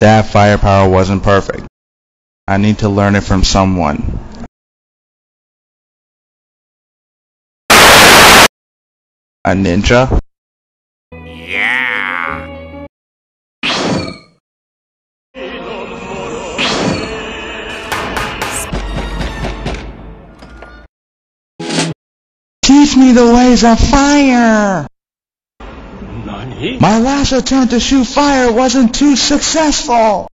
That firepower wasn't perfect. I need to learn it from someone. A ninja? Yeah. Teach me the ways of fire! My last attempt to shoot fire wasn't too successful.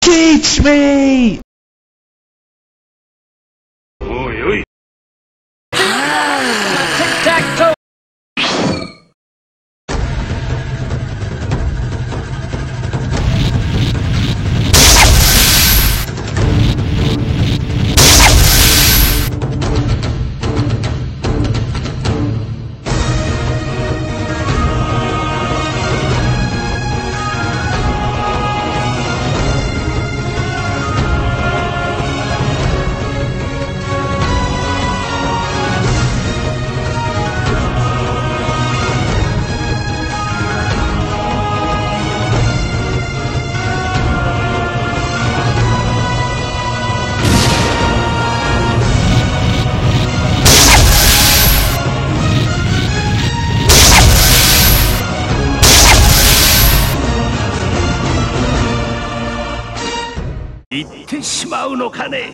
Teach me! 行ってしまうのかね？